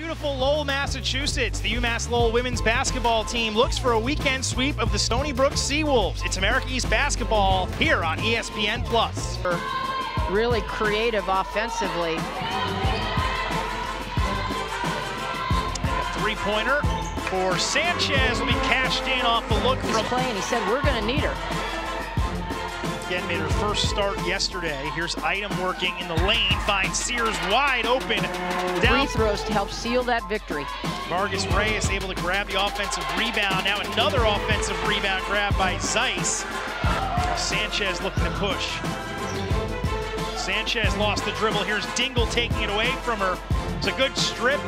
beautiful Lowell, Massachusetts. The UMass Lowell women's basketball team looks for a weekend sweep of the Stony Brook Seawolves. It's America East basketball here on ESPN Plus. Really creative offensively. Three-pointer for Sanchez will be cashed in off the look He's from playing. He said, we're going to need her. Again, made her first start yesterday. Here's Item working in the lane, finds Sears wide open. Down. Free throws to help seal that victory. Vargas Reyes able to grab the offensive rebound. Now another offensive rebound grab by Zeise. Sanchez looking to push. Sanchez lost the dribble. Here's Dingle taking it away from her. It's a good strip,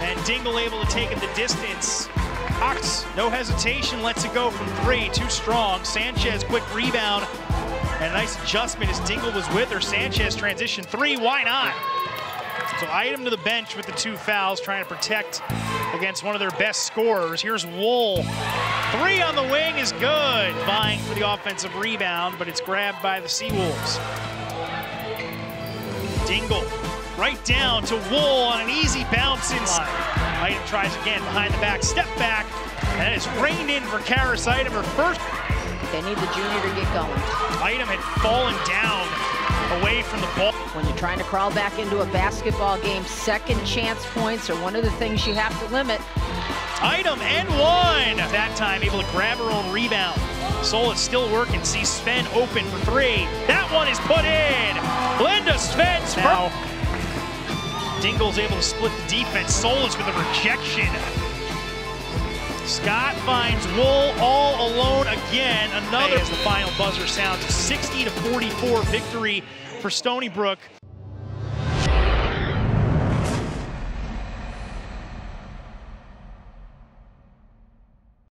and Dingle able to take it the distance. Cox, no hesitation, lets it go from three, too strong. Sanchez, quick rebound, and a nice adjustment as Dingle was with her. Sanchez transition three, why not? So item to the bench with the two fouls, trying to protect against one of their best scorers. Here's Wool. Three on the wing is good. Vying for the offensive rebound, but it's grabbed by the Seawolves. Dingle right down to Wool on an easy bounce inside. Item tries again behind the back, step back, and it's reined in for Karis Item. Her first They need the junior to get going. item had fallen down away from the ball. When you're trying to crawl back into a basketball game, second chance points are one of the things you have to limit. Item and one. That time able to grab her own rebound. Solis still working, sees Sven open for three. That one is put in. Linda Sven's now. Dingle's able to split the defense. Solis with a rejection. Scott finds Wool all alone again. Another as the final buzzer sounds. 60 to 44 victory for Stony Brook.